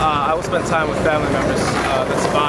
Uh, I will spend time with family members uh, that's about